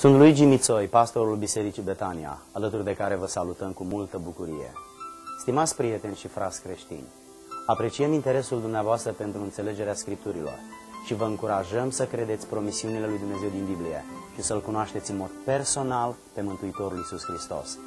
Sunt Luigi Mițoi, pastorul Bisericii Betania, alături de care vă salutăm cu multă bucurie. Stimați prieteni și frați creștini, apreciem interesul dumneavoastră pentru înțelegerea Scripturilor și vă încurajăm să credeți promisiunile lui Dumnezeu din Biblie și să-L cunoașteți în mod personal pe Mântuitorul Iisus Hristos.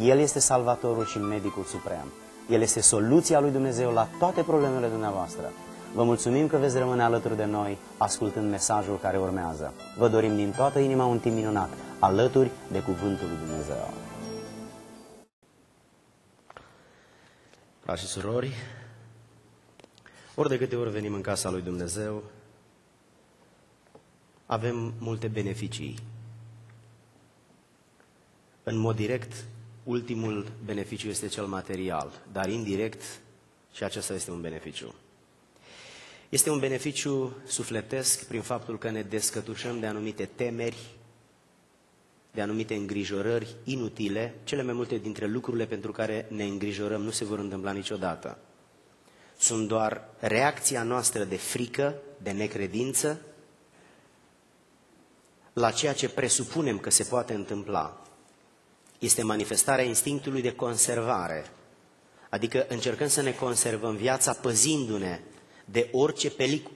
El este Salvatorul și Medicul Suprem. El este soluția lui Dumnezeu la toate problemele dumneavoastră. Vă mulțumim că veți rămâne alături de noi ascultând mesajul care urmează. Vă dorim din toată inima un timp minunat, alături de Cuvântul lui Dumnezeu. Frați și surori, ori de câte ori venim în casa lui Dumnezeu, avem multe beneficii. În mod direct, ultimul beneficiu este cel material, dar indirect și acesta este un beneficiu. Este un beneficiu sufletesc prin faptul că ne descătușăm de anumite temeri, de anumite îngrijorări inutile. Cele mai multe dintre lucrurile pentru care ne îngrijorăm nu se vor întâmpla niciodată. Sunt doar reacția noastră de frică, de necredință, la ceea ce presupunem că se poate întâmpla. Este manifestarea instinctului de conservare, adică încercăm să ne conservăm viața păzindu-ne de orice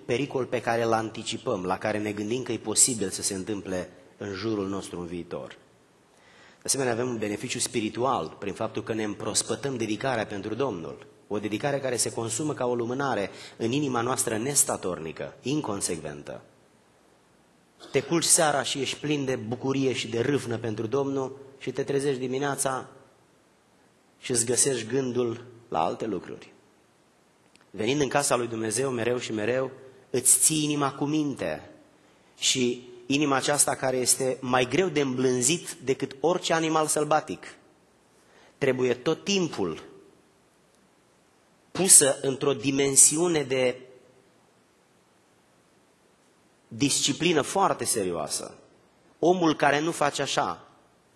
pericol pe care îl anticipăm, la care ne gândim că e posibil să se întâmple în jurul nostru în viitor. De asemenea, avem un beneficiu spiritual prin faptul că ne împrospătăm dedicarea pentru Domnul. O dedicare care se consumă ca o lumânare în inima noastră nestatornică, inconsecventă. Te culci seara și ești plin de bucurie și de râvnă pentru Domnul și te trezești dimineața și îți găsești gândul la alte lucruri. Venind în casa lui Dumnezeu mereu și mereu, îți ții inima cu minte și inima aceasta care este mai greu de îmblânzit decât orice animal sălbatic. Trebuie tot timpul pusă într-o dimensiune de disciplină foarte serioasă. Omul care nu face așa,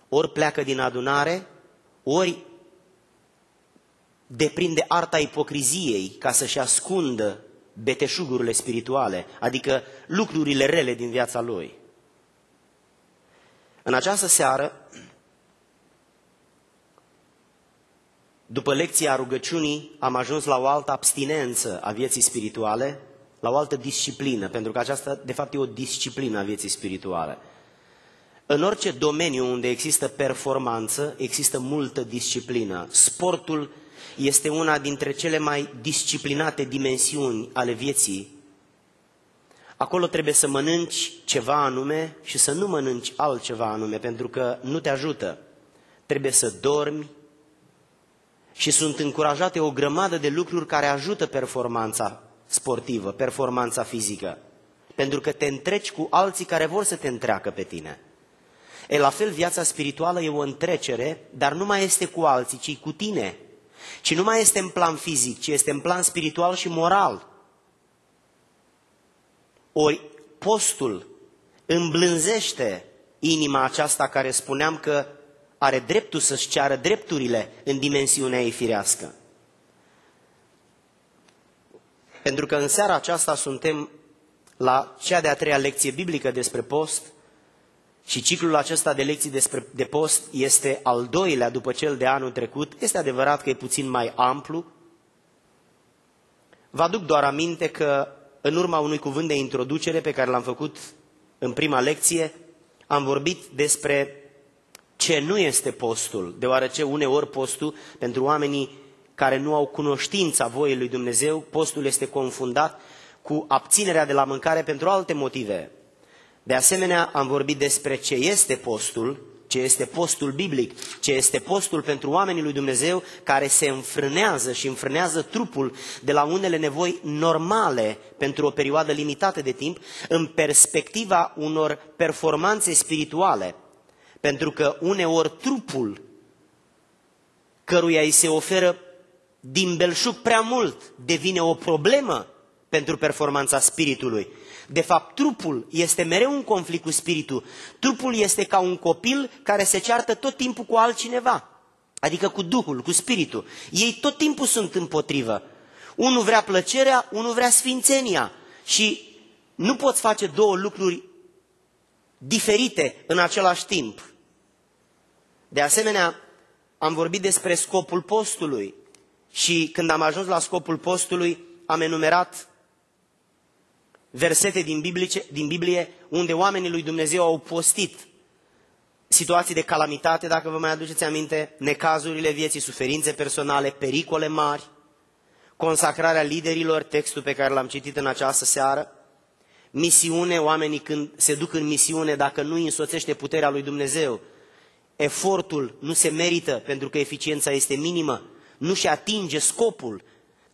ori pleacă din adunare, ori deprinde arta ipocriziei ca să-și ascundă beteșugurile spirituale, adică lucrurile rele din viața lui. În această seară, după lecția rugăciunii, am ajuns la o altă abstinență a vieții spirituale, la o altă disciplină, pentru că aceasta, de fapt, e o disciplină a vieții spirituale. În orice domeniu unde există performanță, există multă disciplină. Sportul este una dintre cele mai disciplinate dimensiuni ale vieții. Acolo trebuie să mănânci ceva anume și să nu mănânci altceva anume, pentru că nu te ajută. Trebuie să dormi și sunt încurajate o grămadă de lucruri care ajută performanța sportivă, performanța fizică. Pentru că te întreci cu alții care vor să te întreacă pe tine. E la fel, viața spirituală e o întrecere, dar nu mai este cu alții, ci cu tine. Ci nu mai este în plan fizic, ci este în plan spiritual și moral. Ori postul îmblânzește inima aceasta care spuneam că are dreptul să-și ceară drepturile în dimensiunea ei firească. Pentru că în seara aceasta suntem la cea de-a treia lecție biblică despre post și ciclul acesta de lecții despre, de post este al doilea după cel de anul trecut. Este adevărat că e puțin mai amplu. Vă aduc doar aminte că în urma unui cuvânt de introducere pe care l-am făcut în prima lecție, am vorbit despre ce nu este postul, deoarece uneori postul, pentru oamenii care nu au cunoștința voiei lui Dumnezeu, postul este confundat cu abținerea de la mâncare pentru alte motive. De asemenea, am vorbit despre ce este postul, ce este postul biblic, ce este postul pentru oamenii lui Dumnezeu care se înfrânează și înfrânează trupul de la unele nevoi normale pentru o perioadă limitată de timp în perspectiva unor performanțe spirituale. Pentru că uneori trupul căruia îi se oferă din belșug prea mult devine o problemă pentru performanța spiritului. De fapt, trupul este mereu un conflict cu spiritul. Trupul este ca un copil care se ceartă tot timpul cu altcineva, adică cu Duhul, cu spiritul. Ei tot timpul sunt împotrivă. Unul vrea plăcerea, unul vrea sfințenia. Și nu poți face două lucruri diferite în același timp. De asemenea, am vorbit despre scopul postului și când am ajuns la scopul postului, am enumerat versete din Biblie, din Biblie unde oamenii lui Dumnezeu au postit situații de calamitate, dacă vă mai aduceți aminte, necazurile vieții, suferințe personale, pericole mari, consacrarea liderilor, textul pe care l-am citit în această seară, misiune, oamenii când se duc în misiune, dacă nu îi însoțește puterea lui Dumnezeu, efortul nu se merită pentru că eficiența este minimă, nu și atinge scopul,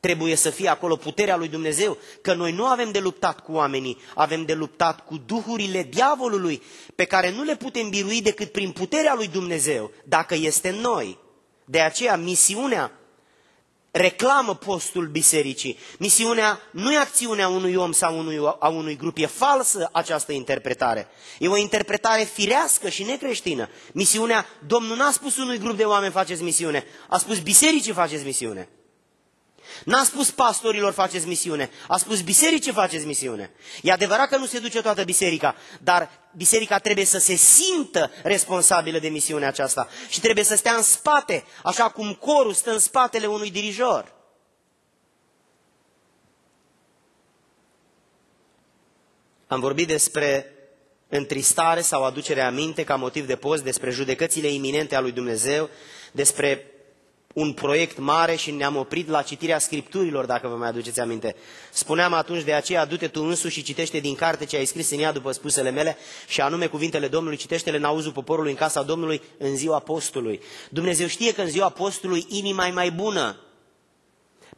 trebuie să fie acolo puterea lui Dumnezeu, că noi nu avem de luptat cu oamenii, avem de luptat cu duhurile diavolului, pe care nu le putem birui decât prin puterea lui Dumnezeu, dacă este în noi. De aceea, misiunea reclamă postul bisericii. Misiunea nu e acțiunea unui om sau unui, a unui grup, e falsă această interpretare. E o interpretare firească și necreștină. Misiunea, Domnul n-a spus unui grup de oameni faceți misiune, a spus bisericii faceți misiune. N-a spus pastorilor faceți misiune, a spus bisericii faceți misiune. E adevărat că nu se duce toată biserica, dar biserica trebuie să se simtă responsabilă de misiunea aceasta și trebuie să stea în spate, așa cum corul stă în spatele unui dirijor. Am vorbit despre întristare sau aducere aminte ca motiv de post, despre judecățile iminente a lui Dumnezeu, despre un proiect mare și ne-am oprit la citirea scripturilor, dacă vă mai aduceți aminte. Spuneam atunci de aceea, du-te tu însuși și citește din carte ce ai scris în ea după spusele mele și anume cuvintele Domnului, citește-le în auzul poporului în casa Domnului în ziua postului. Dumnezeu știe că în ziua postului inima e mai bună,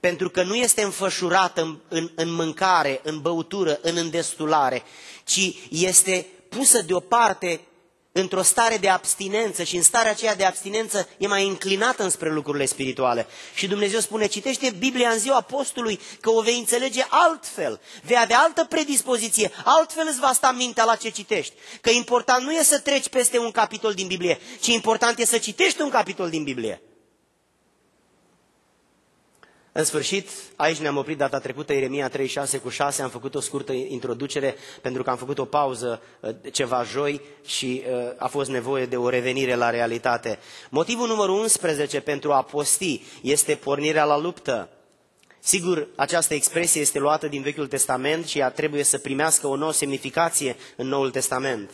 pentru că nu este înfășurată în, în, în mâncare, în băutură, în îndestulare, ci este pusă deoparte într-o stare de abstinență și în starea aceea de abstinență e mai înclinată înspre lucrurile spirituale. Și Dumnezeu spune, citește Biblia în ziua postului, că o vei înțelege altfel, vei avea altă predispoziție, altfel îți va sta mintea la ce citești. Că important nu e să treci peste un capitol din Biblie, ci important e să citești un capitol din Biblie. În sfârșit, aici ne-am oprit data trecută, Ieremia 36 cu 6, am făcut o scurtă introducere pentru că am făcut o pauză uh, ceva joi și uh, a fost nevoie de o revenire la realitate. Motivul numărul 11 pentru a posti este pornirea la luptă. Sigur, această expresie este luată din Vechiul Testament și ea trebuie să primească o nouă semnificație în Noul Testament.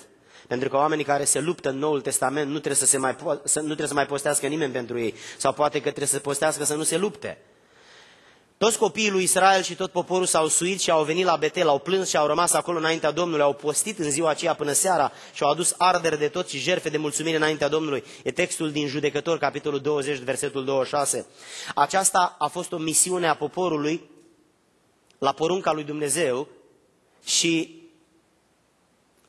Pentru că oamenii care se luptă în Noul Testament nu trebuie să, se mai, să, nu trebuie să mai postească nimeni pentru ei. Sau poate că trebuie să postească să nu se lupte. Toți copiii lui Israel și tot poporul s-au suit și au venit la Betel, au plâns și au rămas acolo înaintea Domnului, au postit în ziua aceea până seara și au adus ardere de tot și jerfe de mulțumire înaintea Domnului. E textul din Judecător, capitolul 20, versetul 26. Aceasta a fost o misiune a poporului la porunca lui Dumnezeu și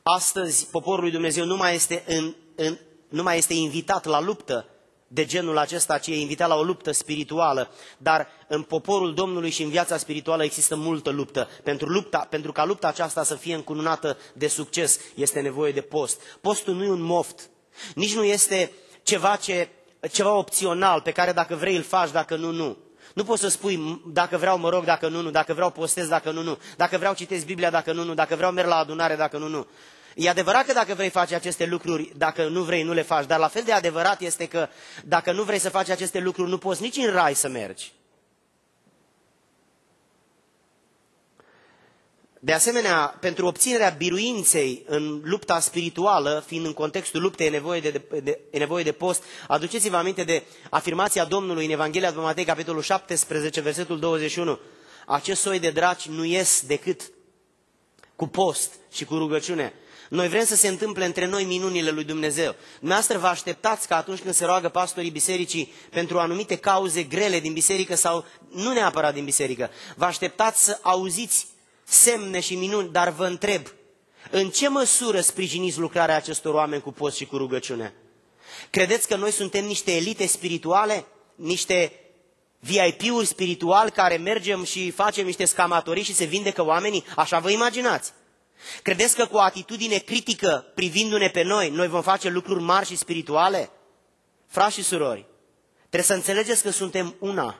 astăzi poporul lui Dumnezeu nu mai este, în, în, nu mai este invitat la luptă, de genul acesta, ci e invitat la o luptă spirituală, dar în poporul Domnului și în viața spirituală există multă luptă. Pentru, lupta, pentru ca lupta aceasta să fie încununată de succes, este nevoie de post. Postul nu e un moft, nici nu este ceva, ce, ceva opțional pe care dacă vrei îl faci, dacă nu, nu. Nu poți să spui dacă vreau mă rog, dacă nu, nu, dacă vreau postez, dacă nu, nu, dacă vreau citesc Biblia, dacă nu, nu, dacă vreau merg la adunare, dacă nu, nu. E adevărat că dacă vrei face aceste lucruri, dacă nu vrei, nu le faci, dar la fel de adevărat este că dacă nu vrei să faci aceste lucruri, nu poți nici în rai să mergi. De asemenea, pentru obținerea biruinței în lupta spirituală, fiind în contextul luptei e nevoie de, de, de, e nevoie de post, aduceți-vă aminte de afirmația Domnului în Evanghelia după Matei, capitolul 17, versetul 21. Acest soi de draci nu ies decât cu post și cu rugăciune. Noi vrem să se întâmple între noi minunile lui Dumnezeu. Dumneavoastră vă așteptați ca atunci când se roagă pastorii bisericii pentru anumite cauze grele din biserică sau nu neapărat din biserică, vă așteptați să auziți semne și minuni, dar vă întreb, în ce măsură sprijiniți lucrarea acestor oameni cu post și cu rugăciune? Credeți că noi suntem niște elite spirituale? Niște VIP-uri spiritual care mergem și facem niște scamatorii și se vindecă oamenii? Așa vă imaginați? Credeți că cu o atitudine critică, privindu-ne pe noi, noi vom face lucruri mari și spirituale? Frați și surori, trebuie să înțelegeți că suntem una.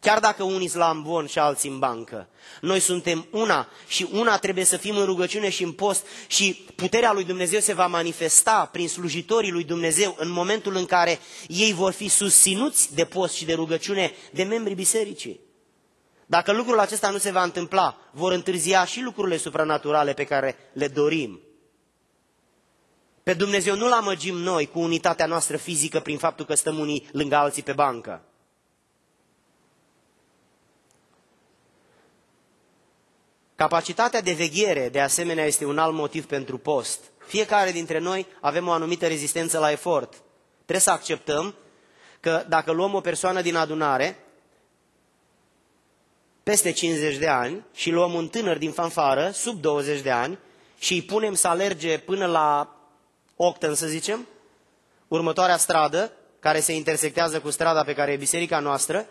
Chiar dacă unii sunt la ambon și alții în bancă. Noi suntem una și una trebuie să fim în rugăciune și în post și puterea lui Dumnezeu se va manifesta prin slujitorii lui Dumnezeu în momentul în care ei vor fi susținuți de post și de rugăciune de membrii bisericii. Dacă lucrul acesta nu se va întâmpla, vor întârzia și lucrurile supranaturale pe care le dorim. Pe Dumnezeu nu-L amăgim noi cu unitatea noastră fizică prin faptul că stăm unii lângă alții pe bancă. Capacitatea de veghere, de asemenea, este un alt motiv pentru post. Fiecare dintre noi avem o anumită rezistență la efort. Trebuie să acceptăm că dacă luăm o persoană din adunare, peste 50 de ani, și luăm un tânăr din fanfară, sub 20 de ani, și îi punem să alerge până la Octen, să zicem, următoarea stradă, care se intersectează cu strada pe care e biserica noastră,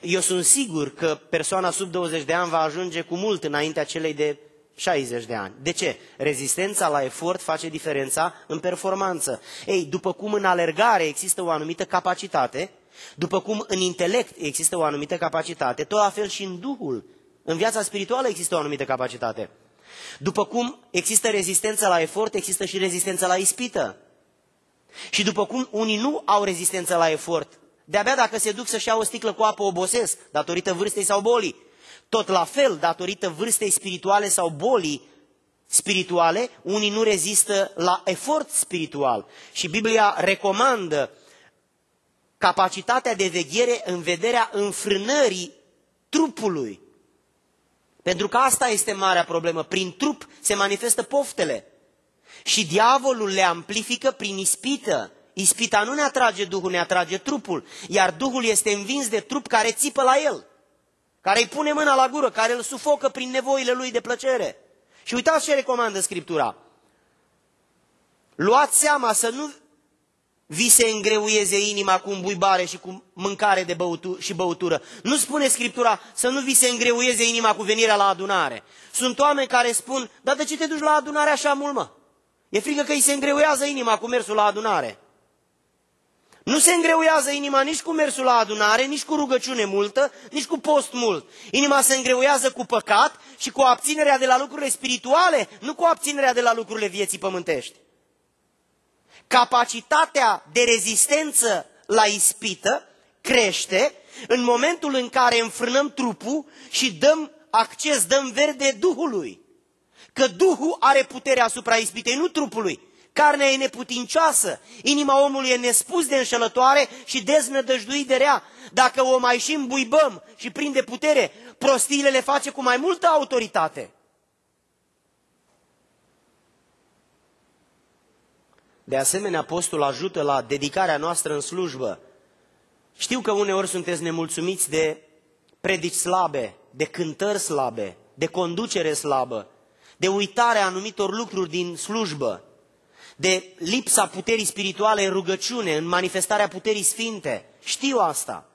eu sunt sigur că persoana sub 20 de ani va ajunge cu mult înaintea celei de 60 de ani. De ce? Rezistența la efort face diferența în performanță. Ei, după cum în alergare există o anumită capacitate, după cum în intelect există o anumită capacitate, tot la fel și în Duhul. În viața spirituală există o anumită capacitate. După cum există rezistență la efort, există și rezistență la ispită. Și după cum unii nu au rezistență la efort, de-abia dacă se duc să-și ia o sticlă cu apă obosesc, datorită vârstei sau bolii. Tot la fel, datorită vârstei spirituale sau bolii spirituale, unii nu rezistă la efort spiritual. Și Biblia recomandă capacitatea de veghere în vederea înfrânării trupului. Pentru că asta este marea problemă. Prin trup se manifestă poftele. Și diavolul le amplifică prin ispită. Ispita nu ne atrage Duhul, ne atrage trupul. Iar Duhul este învins de trup care țipă la el. Care îi pune mâna la gură, care îl sufocă prin nevoile lui de plăcere. Și uitați ce recomandă Scriptura. Luați seama să nu vi se îngreuieze inima cu îmbuibare și cu mâncare de băutu- și băutură. Nu spune Scriptura să nu vi se îngreuieze inima cu venirea la adunare. Sunt oameni care spun, dar de ce te duci la adunare așa mult, mă? E frică că îi se îngreuiază inima cu mersul la adunare. Nu se îngreuiază inima nici cu mersul la adunare, nici cu rugăciune multă, nici cu post mult. Inima se îngreuiază cu păcat și cu abținerea de la lucrurile spirituale, nu cu abținerea de la lucrurile vieții pământești. Capacitatea de rezistență la ispită crește în momentul în care înfrânăm trupul și dăm acces, dăm verde Duhului. Că Duhul are putere asupra ispitei, nu trupului. Carnea e neputincioasă, inima omului e nespus de înșelătoare și deznădăjduit de rea. Dacă o mai și îmbuibăm și prinde putere, prostiile le face cu mai multă autoritate. De asemenea, postul ajută la dedicarea noastră în slujbă. Știu că uneori sunteți nemulțumiți de predici slabe, de cântări slabe, de conducere slabă, de uitarea anumitor lucruri din slujbă, de lipsa puterii spirituale în rugăciune, în manifestarea puterii sfinte. Știu asta.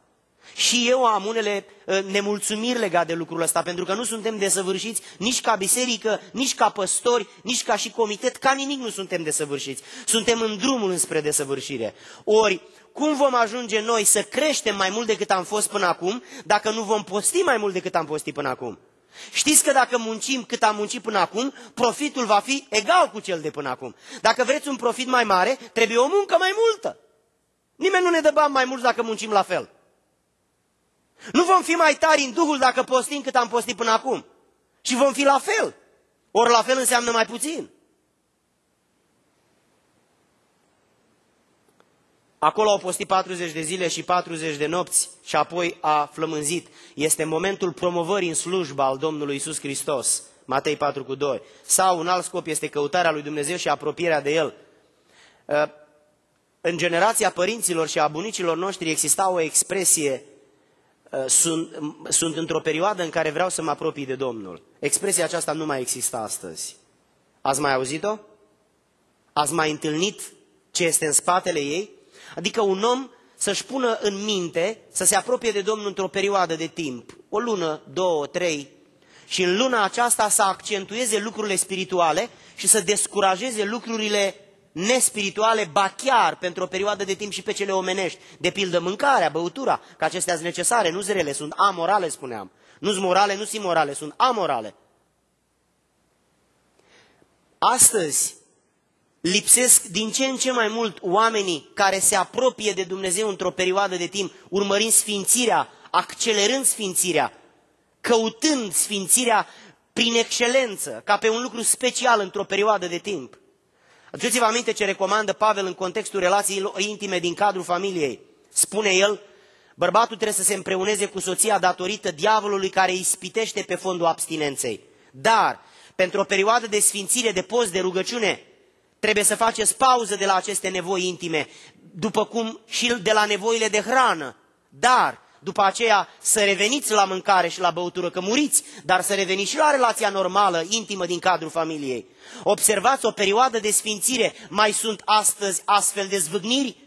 Și eu am unele uh, nemulțumiri legate de lucrul ăsta, pentru că nu suntem desăvârșiți nici ca biserică, nici ca păstori, nici ca și comitet, ca nimic nu suntem desăvârșiți. Suntem în drumul înspre desăvârșire. Ori, cum vom ajunge noi să creștem mai mult decât am fost până acum, dacă nu vom posti mai mult decât am postit până acum? Știți că dacă muncim cât am muncit până acum, profitul va fi egal cu cel de până acum. Dacă vreți un profit mai mare, trebuie o muncă mai multă. Nimeni nu ne dă bani mai mulți dacă muncim la fel. Nu vom fi mai tari în Duhul dacă postim cât am postit până acum. Și vom fi la fel. Ori la fel înseamnă mai puțin. Acolo au postit 40 de zile și 40 de nopți și apoi a flămânzit. Este momentul promovării în slujba al Domnului Isus Hristos. Matei 4 cu 2. Sau un alt scop este căutarea lui Dumnezeu și apropierea de El. Uh, în generația părinților și a bunicilor noștri exista o expresie uh, sunt, sunt într-o perioadă în care vreau să mă apropii de Domnul. Expresia aceasta nu mai există astăzi. Ați mai auzit-o? Ați mai întâlnit ce este în spatele ei? Adică un om să-și pună în minte să se apropie de Domnul într-o perioadă de timp, o lună, două, trei, și în luna aceasta să accentueze lucrurile spirituale și să descurajeze lucrurile nespirituale, ba chiar pentru o perioadă de timp și pe cele omenești. De pildă mâncarea, băutura, că acestea sunt necesare, nu zrele, sunt amorale, spuneam. Nu sunt morale, nu sunt morale, sunt amorale. Astăzi lipsesc din ce în ce mai mult oamenii care se apropie de Dumnezeu într-o perioadă de timp, urmărind sfințirea, accelerând sfințirea, căutând sfințirea prin excelență, ca pe un lucru special într-o perioadă de timp. Aduceți-vă aminte ce recomandă Pavel în contextul relației intime din cadrul familiei. Spune el, bărbatul trebuie să se împreuneze cu soția datorită diavolului care îi spitește pe fondul abstinenței. Dar, pentru o perioadă de sfințire, de post, de rugăciune, trebuie să faceți pauză de la aceste nevoi intime, după cum și de la nevoile de hrană. Dar, după aceea să reveniți la mâncare și la băutură, că muriți, dar să reveniți și la relația normală, intimă din cadrul familiei. Observați o perioadă de sfințire. Mai sunt astăzi astfel de zvâgniri?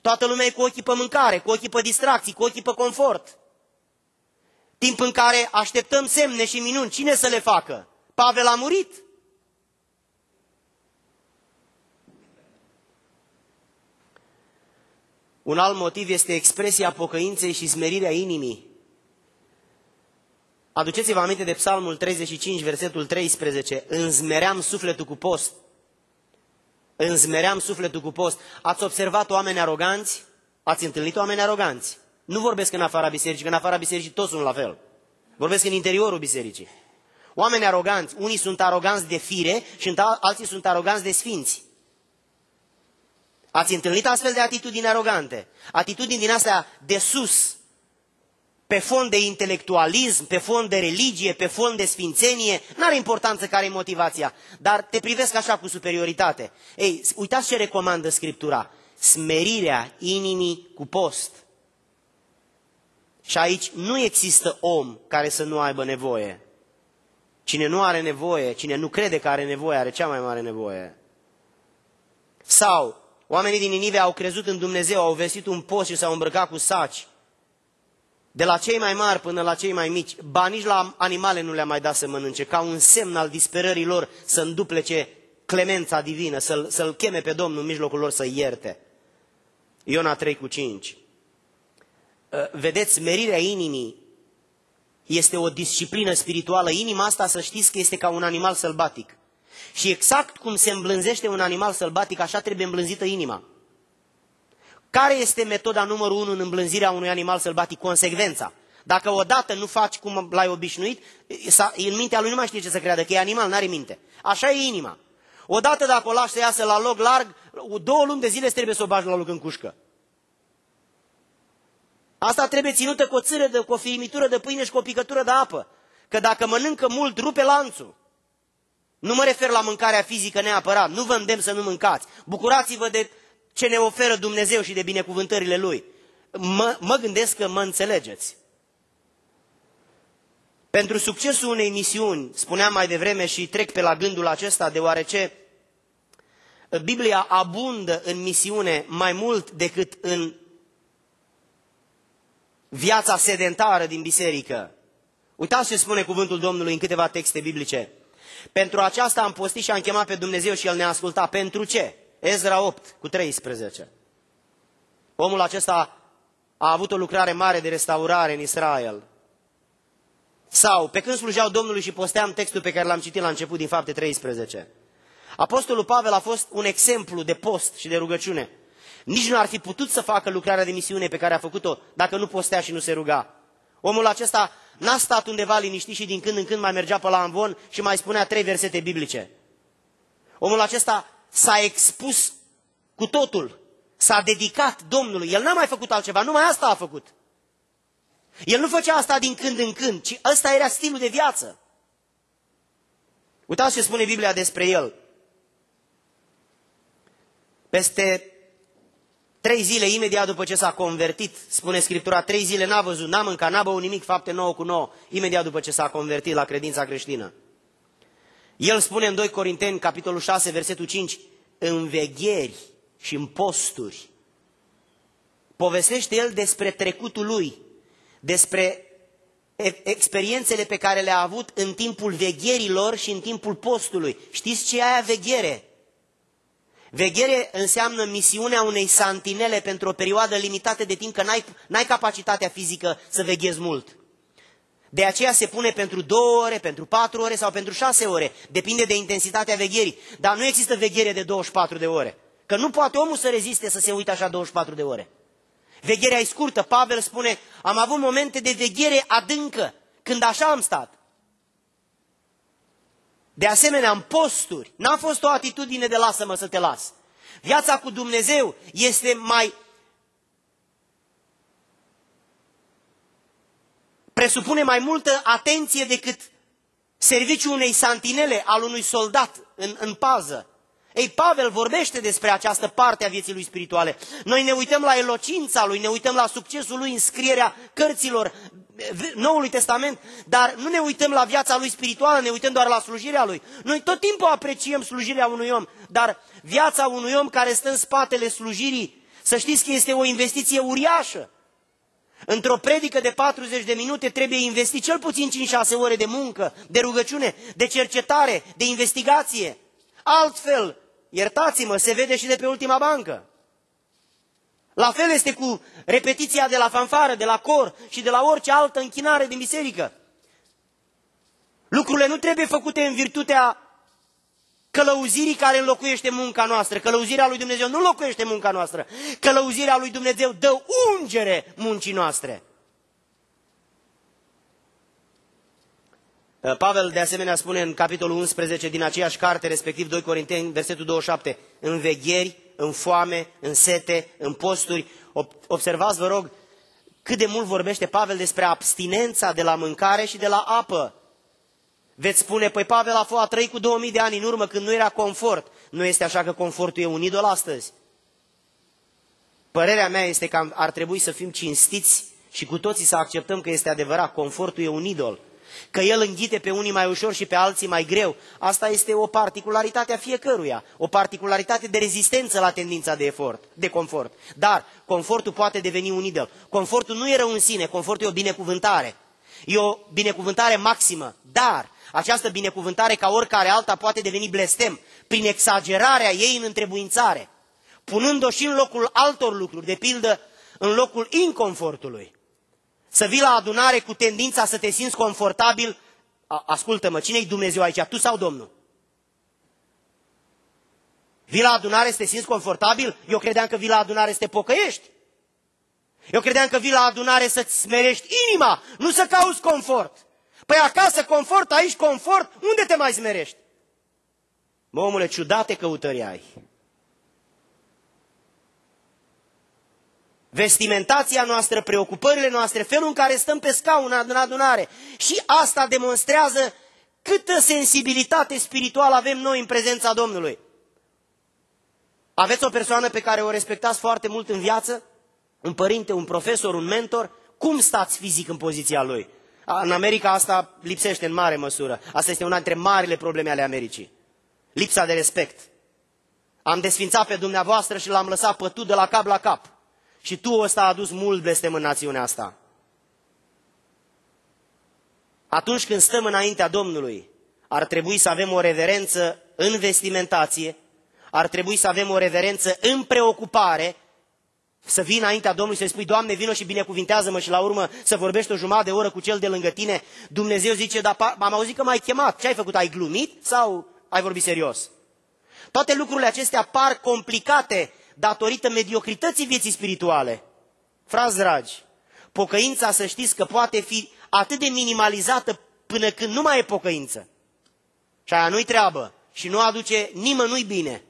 Toată lumea e cu ochii pe mâncare, cu ochii pe distracții, cu ochii pe confort. Timp în care așteptăm semne și minuni. Cine să le facă? Pavel a murit. Un alt motiv este expresia pocăinței și smerirea inimii. Aduceți-vă aminte de Psalmul 35, versetul 13. Înzmeream sufletul cu post. Înzmeream sufletul cu post. Ați observat oameni aroganți? Ați întâlnit oameni aroganți? Nu vorbesc în afara bisericii, că în afara bisericii toți sunt la fel. Vorbesc în interiorul bisericii. Oameni aroganți, unii sunt aroganți de fire și alții sunt aroganți de sfinți. Ați întâlnit astfel de atitudini arogante? Atitudini din astea de sus, pe fond de intelectualism, pe fond de religie, pe fond de sfințenie, n-are importanță care e motivația, dar te privesc așa cu superioritate. Ei, uitați ce recomandă Scriptura. Smerirea inimii cu post. Și aici nu există om care să nu aibă nevoie. Cine nu are nevoie, cine nu crede că are nevoie, are cea mai mare nevoie. Sau Oamenii din Ninive au crezut în Dumnezeu, au vestit un post și s-au îmbrăcat cu saci. De la cei mai mari până la cei mai mici, ba nici la animale nu le-a mai dat să mănânce, ca un semn al disperării lor să înduplece clemența divină, să-l, să cheme pe Domnul în mijlocul lor să ierte. Iona 3 cu 5. Ă, vedeți, merirea inimii este o disciplină spirituală. Inima asta, să știți că este ca un animal sălbatic. Și exact cum se îmblânzește un animal sălbatic, așa trebuie îmblânzită inima. Care este metoda numărul unu în îmblânzirea unui animal sălbatic? Consecvența. Dacă odată nu faci cum l-ai obișnuit, în mintea lui nu mai știe ce să creadă, că e animal, nu are minte. Așa e inima. Odată dacă o lași să iasă la loc larg, două luni de zile trebuie să o bagi la loc în cușcă. Asta trebuie ținută cu o țără, de, cu o firmitură de pâine și cu o picătură de apă. Că dacă mănâncă mult, rupe lanțul. Nu mă refer la mâncarea fizică neapărat, nu vă îndemn să nu mâncați. Bucurați-vă de ce ne oferă Dumnezeu și de binecuvântările Lui. Mă, mă gândesc că mă înțelegeți. Pentru succesul unei misiuni, spuneam mai devreme și trec pe la gândul acesta, deoarece Biblia abundă în misiune mai mult decât în viața sedentară din biserică. Uitați ce spune cuvântul Domnului în câteva texte biblice. Pentru aceasta am postit și am chemat pe Dumnezeu și El ne-a ascultat. Pentru ce? Ezra 8 cu 13. Omul acesta a avut o lucrare mare de restaurare în Israel. Sau, pe când slujeau Domnului și posteam textul pe care l-am citit la început din fapte 13. Apostolul Pavel a fost un exemplu de post și de rugăciune. Nici nu ar fi putut să facă lucrarea de misiune pe care a făcut-o dacă nu postea și nu se ruga. Omul acesta n-a stat undeva liniștit și din când în când mai mergea pe la amvon și mai spunea trei versete biblice. Omul acesta s-a expus cu totul, s-a dedicat Domnului. El n-a mai făcut altceva, numai asta a făcut. El nu făcea asta din când în când, ci ăsta era stilul de viață. Uitați ce spune Biblia despre el. Peste Trei zile imediat după ce s-a convertit, spune Scriptura, trei zile n-a văzut, n-a mâncat, n-a băut nimic, fapte nouă cu nouă, imediat după ce s-a convertit la credința creștină. El spune în 2 Corinteni, capitolul 6, versetul 5, în vegheri și în posturi. Povestește el despre trecutul lui, despre experiențele pe care le-a avut în timpul vegherilor și în timpul postului. Știți ce e aia veghere? Veghere înseamnă misiunea unei santinele pentru o perioadă limitată de timp, că n-ai, n-ai capacitatea fizică să veghezi mult. De aceea se pune pentru două ore, pentru patru ore sau pentru șase ore. Depinde de intensitatea vegherii. Dar nu există veghere de 24 de ore. Că nu poate omul să reziste să se uite așa 24 de ore. Vegherea e scurtă. Pavel spune, am avut momente de veghere adâncă, când așa am stat. De asemenea, în posturi, n-a fost o atitudine de lasă-mă să te las. Viața cu Dumnezeu este mai presupune mai multă atenție decât serviciul unei santinele al unui soldat în, în pază. Ei, Pavel vorbește despre această parte a vieții lui spirituale. Noi ne uităm la elocința lui, ne uităm la succesul lui în scrierea cărților Noului Testament, dar nu ne uităm la viața lui spirituală, ne uităm doar la slujirea lui. Noi tot timpul apreciem slujirea unui om, dar viața unui om care stă în spatele slujirii, să știți că este o investiție uriașă. Într-o predică de 40 de minute trebuie investi cel puțin 5-6 ore de muncă, de rugăciune, de cercetare, de investigație. Altfel, iertați-mă, se vede și de pe ultima bancă. La fel este cu repetiția de la fanfară, de la cor și de la orice altă închinare din biserică. Lucrurile nu trebuie făcute în virtutea călăuzirii care înlocuiește munca noastră. Călăuzirea lui Dumnezeu nu înlocuiește munca noastră. Călăuzirea lui Dumnezeu dă ungere muncii noastre. Uh, Pavel de asemenea spune în capitolul 11 din aceeași carte, respectiv 2 Corinteni, versetul 27, în vegheri, în foame, în sete, în posturi. Observați, vă rog, cât de mult vorbește Pavel despre abstinența de la mâncare și de la apă. Veți spune, păi Pavel a, fost, a trăit cu 2000 de ani în urmă când nu era confort. Nu este așa că confortul e un idol astăzi? Părerea mea este că ar trebui să fim cinstiți și cu toții să acceptăm că este adevărat, confortul e un idol. Că el înghite pe unii mai ușor și pe alții mai greu. Asta este o particularitate a fiecăruia, o particularitate de rezistență la tendința de efort, de confort. Dar confortul poate deveni un idol. Confortul nu e rău în sine, confortul e o binecuvântare. E o binecuvântare maximă, dar această binecuvântare, ca oricare alta, poate deveni blestem prin exagerarea ei în întrebuințare, punând-o și în locul altor lucruri, de pildă în locul inconfortului. Să vii la adunare cu tendința să te simți confortabil. Ascultă-mă, cine-i Dumnezeu aici, tu sau Domnul? Vii la adunare să te simți confortabil? Eu credeam că vii la adunare să te pocăiești. Eu credeam că vii la adunare să-ți smerești inima, nu să cauți confort. Păi acasă confort, aici confort, unde te mai smerești? Mă, omule, ciudate căutări ai. Vestimentația noastră, preocupările noastre, felul în care stăm pe scaun în adunare. Și asta demonstrează câtă sensibilitate spirituală avem noi în prezența Domnului. Aveți o persoană pe care o respectați foarte mult în viață? Un părinte, un profesor, un mentor? Cum stați fizic în poziția lui? În America asta lipsește în mare măsură. Asta este una dintre marile probleme ale Americii. Lipsa de respect. Am desfințat pe dumneavoastră și l-am lăsat pătut de la cap la cap. Și tu ăsta a adus mult blestem în națiunea asta. Atunci când stăm înaintea Domnului, ar trebui să avem o reverență în vestimentație, ar trebui să avem o reverență în preocupare, să vii înaintea Domnului să-i spui, Doamne, vină și binecuvintează-mă și la urmă să vorbești o jumătate de oră cu cel de lângă tine. Dumnezeu zice, dar am auzit că m-ai chemat. Ce ai făcut? Ai glumit sau ai vorbit serios? Toate lucrurile acestea par complicate datorită mediocrității vieții spirituale. Frați dragi, pocăința să știți că poate fi atât de minimalizată până când nu mai e pocăință. Și aia nu-i treabă și nu aduce nimănui bine.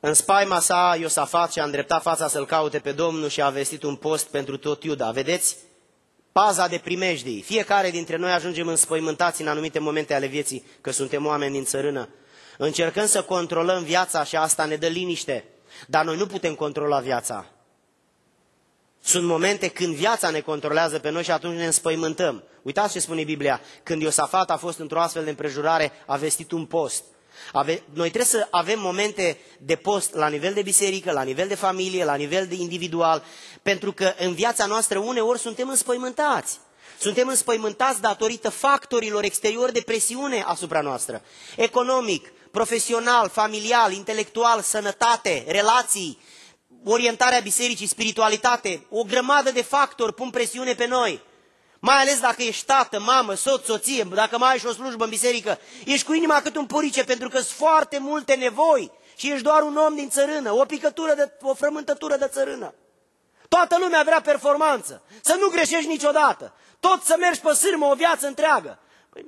În spaima sa, Iosafat și-a îndreptat fața să-l caute pe Domnul și a vestit un post pentru tot Iuda. Vedeți? Paza de primejdii. Fiecare dintre noi ajungem înspăimântați în anumite momente ale vieții, că suntem oameni din țărână. Încercăm să controlăm viața și asta ne dă liniște, dar noi nu putem controla viața. Sunt momente când viața ne controlează pe noi și atunci ne înspăimântăm. Uitați ce spune Biblia. Când Iosafat a fost într-o astfel de împrejurare, a vestit un post. Ave, noi trebuie să avem momente de post la nivel de biserică, la nivel de familie, la nivel de individual, pentru că în viața noastră uneori suntem înspăimântați. Suntem înspăimântați datorită factorilor exteriori de presiune asupra noastră. Economic, profesional, familial, intelectual, sănătate, relații, orientarea bisericii, spiritualitate, o grămadă de factori pun presiune pe noi. Mai ales dacă ești tată, mamă, soț, soție, dacă mai ai și o slujbă în biserică, ești cu inima cât un purice pentru că sunt foarte multe nevoi și ești doar un om din țărână, o picătură, de, o frământătură de țărână. Toată lumea vrea performanță, să nu greșești niciodată, tot să mergi pe sârmă o viață întreagă. Păi...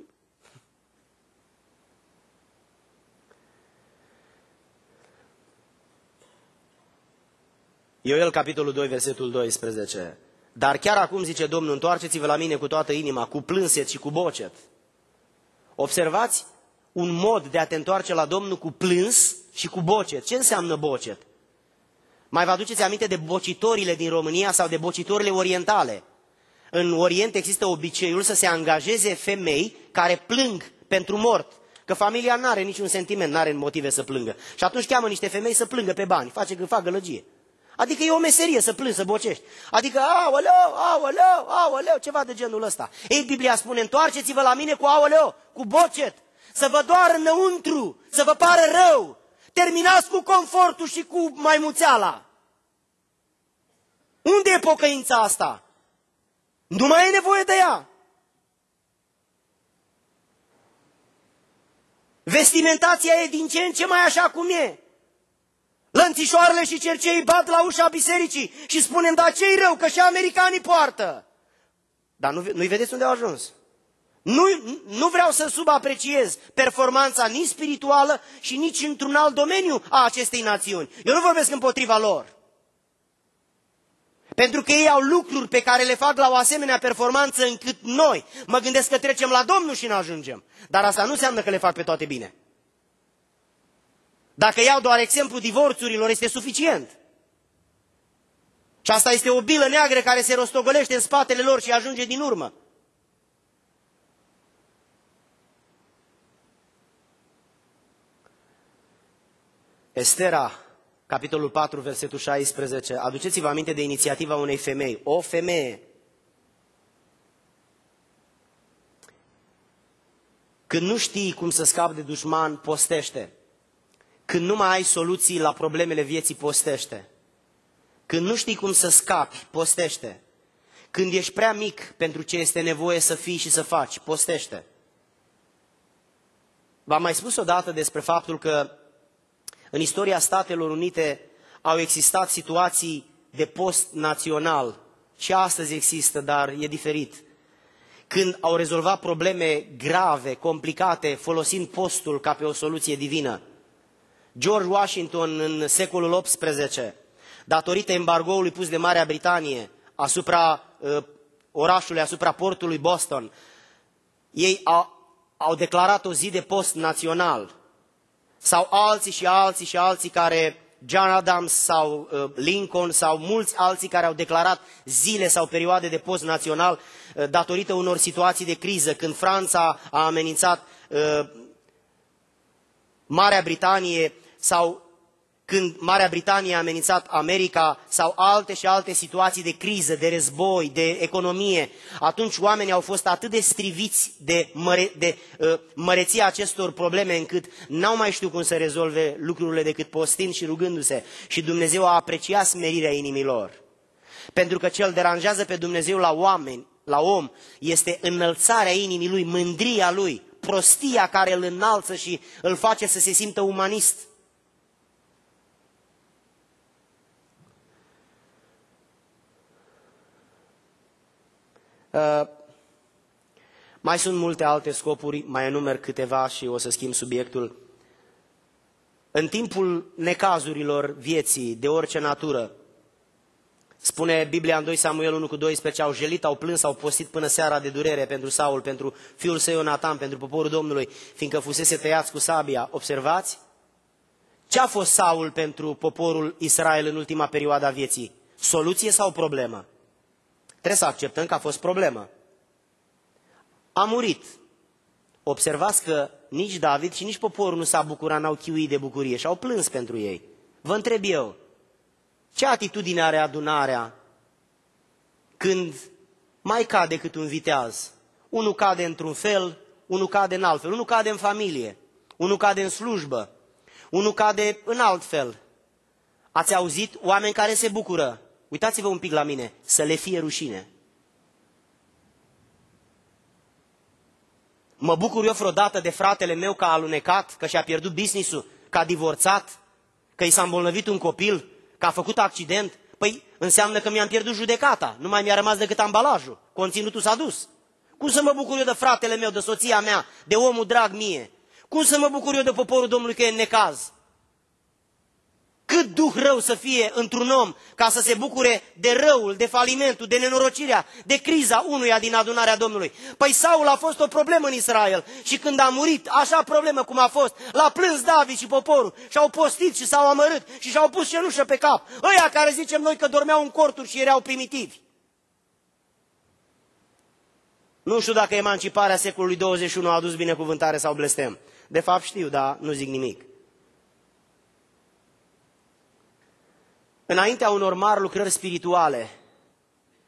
Ioel, capitolul 2, versetul 12. Dar chiar acum, zice Domnul, întoarceți-vă la mine cu toată inima, cu plânset și cu bocet. Observați un mod de a te întoarce la Domnul cu plâns și cu bocet. Ce înseamnă bocet? Mai vă aduceți aminte de bocitorile din România sau de bocitorile orientale? În Orient există obiceiul să se angajeze femei care plâng pentru mort. Că familia nu are niciun sentiment, nu are motive să plângă. Și atunci cheamă niște femei să plângă pe bani, face că fac gălăgie. Adică e o meserie să plângi, să bocești. Adică, aoleu, aoleu, aoleu, ceva de genul ăsta. Ei, Biblia spune, întoarceți-vă la mine cu aoleu, cu bocet, să vă doară înăuntru, să vă pară rău. Terminați cu confortul și cu maimuțeala. Unde e pocăința asta? Nu mai e nevoie de ea. Vestimentația e din ce în ce mai așa cum e. Lănțișoarele și cercei bat la ușa bisericii și spunem, da ce rău, că și americanii poartă. Dar nu, nu-i vedeți unde au ajuns. Nu, nu vreau să subapreciez performanța nici spirituală și nici într-un alt domeniu a acestei națiuni. Eu nu vorbesc împotriva lor. Pentru că ei au lucruri pe care le fac la o asemenea performanță încât noi mă gândesc că trecem la Domnul și nu ajungem. Dar asta nu înseamnă că le fac pe toate bine. Dacă iau doar exemplu divorțurilor, este suficient. Și asta este o bilă neagră care se rostogolește în spatele lor și ajunge din urmă. Estera, capitolul 4, versetul 16. Aduceți-vă aminte de inițiativa unei femei. O femeie Când nu știi cum să scapi de dușman, postește. Când nu mai ai soluții la problemele vieții, postește. Când nu știi cum să scapi, postește. Când ești prea mic pentru ce este nevoie să fii și să faci, postește. V-am mai spus odată despre faptul că în istoria Statelor Unite au existat situații de post național și astăzi există, dar e diferit. Când au rezolvat probleme grave, complicate, folosind postul ca pe o soluție divină. George Washington în secolul XVIII, datorită embargoului pus de Marea Britanie asupra uh, orașului, asupra portului Boston, ei au, au declarat o zi de post național. Sau alții și alții și alții care, John Adams sau uh, Lincoln sau mulți alții care au declarat zile sau perioade de post național uh, datorită unor situații de criză, când Franța a amenințat uh, Marea Britanie sau când Marea Britanie a amenințat America sau alte și alte situații de criză, de război, de economie, atunci oamenii au fost atât de striviți de, măre, de uh, măreția acestor probleme încât n-au mai știut cum să rezolve lucrurile decât postind și rugându-se. Și Dumnezeu a apreciat smerirea inimilor. Pentru că ce îl deranjează pe Dumnezeu la oameni, la om, este înălțarea inimii lui, mândria lui, prostia care îl înalță și îl face să se simtă umanist. Mai sunt multe alte scopuri, mai enumer câteva și o să schimb subiectul. În timpul necazurilor vieții, de orice natură, spune Biblia în 2 Samuel 1 cu 12, au jelit, au plâns, au postit până seara de durere pentru Saul, pentru fiul său Ionatan, pentru poporul Domnului, fiindcă fusese tăiați cu sabia. Observați? Ce a fost Saul pentru poporul Israel în ultima perioadă a vieții? Soluție sau problemă? Trebuie să acceptăm că a fost problemă. A murit. Observați că nici David și nici poporul nu s-a bucurat, n-au chiuit de bucurie și au plâns pentru ei. Vă întreb eu, ce atitudine are adunarea când mai cade cât un viteaz. Unul cade într-un fel, unul cade în alt fel, unul cade în familie, unul cade în slujbă, unul cade în alt fel. Ați auzit oameni care se bucură. Uitați-vă un pic la mine, să le fie rușine. Mă bucur eu vreodată de fratele meu că a alunecat, că și-a pierdut business-ul, că a divorțat, că i s-a îmbolnăvit un copil, că a făcut accident. Păi înseamnă că mi-am pierdut judecata, nu mai mi-a rămas decât ambalajul, conținutul s-a dus. Cum să mă bucur eu de fratele meu, de soția mea, de omul drag mie? Cum să mă bucur eu de poporul Domnului că e în necaz? Cât duh rău să fie într-un om ca să se bucure de răul, de falimentul, de nenorocirea, de criza unuia din adunarea Domnului. Păi Saul a fost o problemă în Israel și când a murit, așa problemă cum a fost, l-a plâns David și poporul și au postit și s-au amărât și și-au pus cenușă pe cap. Ăia care zicem noi că dormeau în corturi și erau primitivi. Nu știu dacă emanciparea secolului 21 a adus binecuvântare sau blestem. De fapt știu, dar nu zic nimic. Înaintea unor mari lucrări spirituale,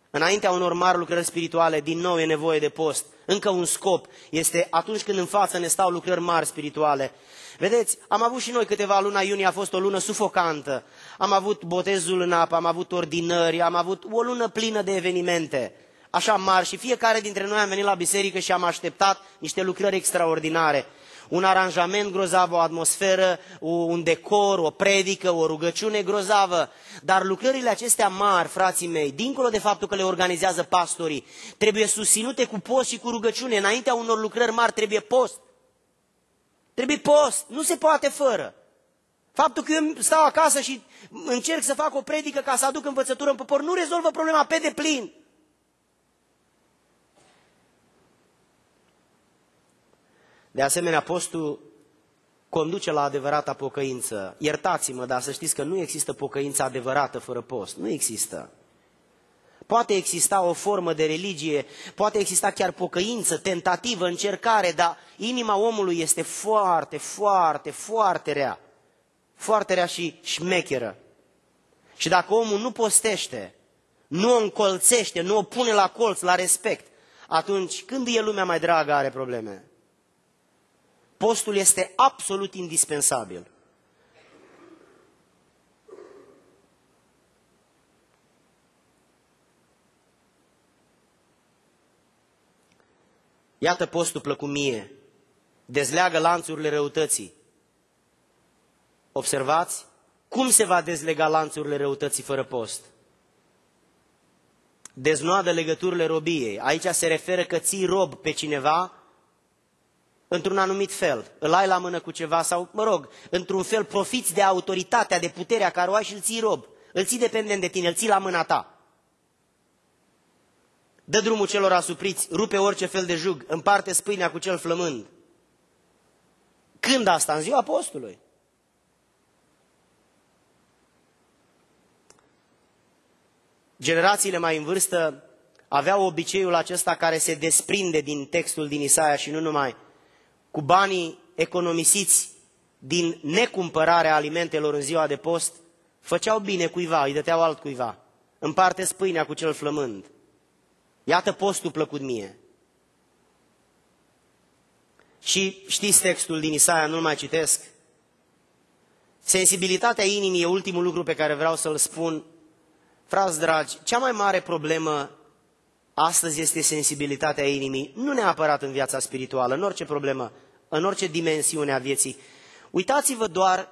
înaintea unor mari lucrări spirituale, din nou e nevoie de post. Încă un scop este atunci când în față ne stau lucrări mari spirituale. Vedeți, am avut și noi câteva luni, iunie a fost o lună sufocantă. Am avut botezul în apă, am avut ordinări, am avut o lună plină de evenimente așa mari și fiecare dintre noi am venit la biserică și am așteptat niște lucrări extraordinare un aranjament grozav, o atmosferă, un decor, o predică, o rugăciune grozavă. Dar lucrările acestea mari, frații mei, dincolo de faptul că le organizează pastorii, trebuie susținute cu post și cu rugăciune. Înaintea unor lucrări mari trebuie post. Trebuie post. Nu se poate fără. Faptul că eu stau acasă și încerc să fac o predică ca să aduc învățătură în popor nu rezolvă problema pe deplin. De asemenea, postul conduce la adevărata pocăință. Iertați-mă, dar să știți că nu există pocăință adevărată fără post. Nu există. Poate exista o formă de religie, poate exista chiar pocăință, tentativă, încercare, dar inima omului este foarte, foarte, foarte rea. Foarte rea și șmecheră. Și dacă omul nu postește, nu o încolțește, nu o pune la colț, la respect, atunci când e lumea mai dragă are probleme. Postul este absolut indispensabil. Iată postul plăcut mie. Dezleagă lanțurile răutății. Observați cum se va dezlega lanțurile răutății fără post. Deznoadă legăturile robiei. Aici se referă că ții rob pe cineva într-un anumit fel, îl ai la mână cu ceva sau, mă rog, într-un fel profiți de autoritatea, de puterea care o ai și îl ții rob, îl ții dependent de tine, îl ții la mâna ta. Dă drumul celor asupriți, rupe orice fel de jug, împarte spâinea cu cel flămând. Când asta? În ziua apostolului. Generațiile mai în vârstă aveau obiceiul acesta care se desprinde din textul din Isaia și nu numai cu banii economisiți din necumpărarea alimentelor în ziua de post, făceau bine cuiva, îi dăteau altcuiva. Împarte spâinea cu cel flămând. Iată postul plăcut mie. Și știți textul din Isaia, nu-l mai citesc. Sensibilitatea inimii e ultimul lucru pe care vreau să-l spun. Frați dragi, cea mai mare problemă astăzi este sensibilitatea inimii, nu neapărat în viața spirituală, în orice problemă în orice dimensiune a vieții. Uitați-vă doar,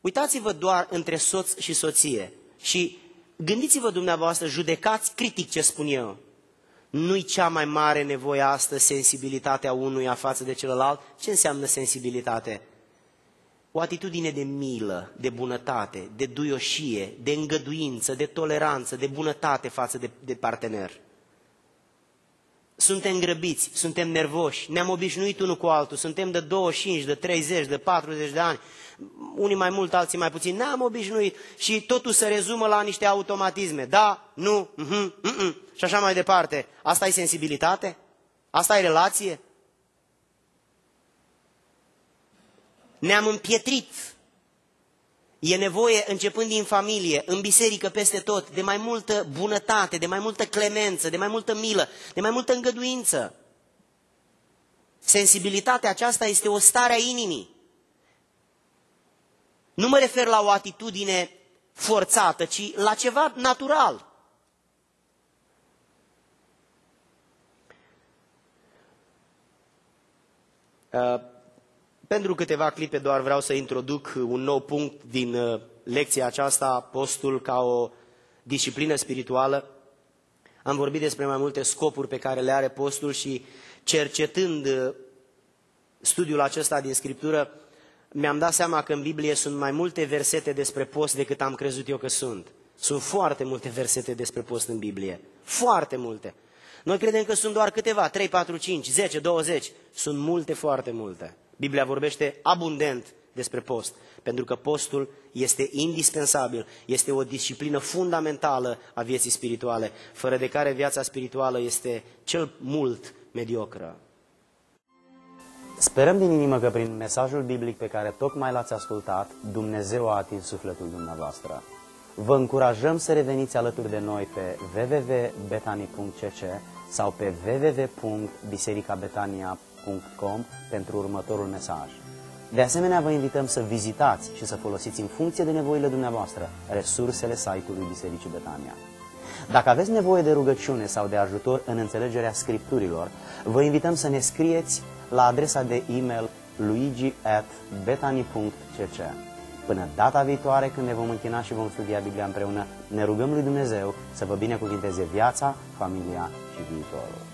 uitați-vă doar între soț și soție și gândiți-vă dumneavoastră, judecați critic ce spun eu. Nu-i cea mai mare nevoie astăzi sensibilitatea unuia față de celălalt? Ce înseamnă sensibilitate? O atitudine de milă, de bunătate, de duioșie, de îngăduință, de toleranță, de bunătate față de, de partener suntem grăbiți, suntem nervoși, ne-am obișnuit unul cu altul, suntem de 25, de 30, de 40 de ani, unii mai mult, alții mai puțin, ne-am obișnuit și totul se rezumă la niște automatisme. Da, nu, uh-huh, uh-uh, și așa mai departe. Asta e sensibilitate? Asta e relație? Ne-am împietrit. E nevoie, începând din familie, în biserică, peste tot, de mai multă bunătate, de mai multă clemență, de mai multă milă, de mai multă îngăduință. Sensibilitatea aceasta este o stare a inimii. Nu mă refer la o atitudine forțată, ci la ceva natural. Uh, pentru câteva clipe doar vreau să introduc un nou punct din uh, lecția aceasta, postul ca o disciplină spirituală. Am vorbit despre mai multe scopuri pe care le are postul și cercetând uh, studiul acesta din Scriptură, mi-am dat seama că în Biblie sunt mai multe versete despre post decât am crezut eu că sunt. Sunt foarte multe versete despre post în Biblie. Foarte multe. Noi credem că sunt doar câteva, 3, 4, 5, 10, 20. Sunt multe, foarte multe. Biblia vorbește abundent despre post, pentru că postul este indispensabil, este o disciplină fundamentală a vieții spirituale, fără de care viața spirituală este cel mult mediocră. Sperăm din inimă că prin mesajul biblic pe care tocmai l-ați ascultat, Dumnezeu a atins sufletul dumneavoastră. Vă încurajăm să reveniți alături de noi pe www.betani.cc sau pe www.bisericabetania.com pentru următorul mesaj. De asemenea, vă invităm să vizitați și să folosiți în funcție de nevoile dumneavoastră resursele site-ului Bisericii Betania. Dacă aveți nevoie de rugăciune sau de ajutor în înțelegerea scripturilor, vă invităm să ne scrieți la adresa de e-mail luigi.betani.cc Până data viitoare când ne vom închina și vom studia Biblia împreună, ne rugăm lui Dumnezeu să vă binecuvinteze viața, familia și viitorul.